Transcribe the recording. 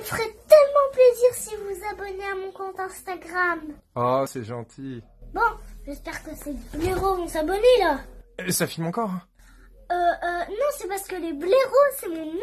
me ferait tellement plaisir si vous vous abonnez à mon compte Instagram. Oh, c'est gentil. Bon, j'espère que ces blaireaux vont s'abonner là. Ça filme encore hein euh, euh, non, c'est parce que les blaireaux, c'est mon animal.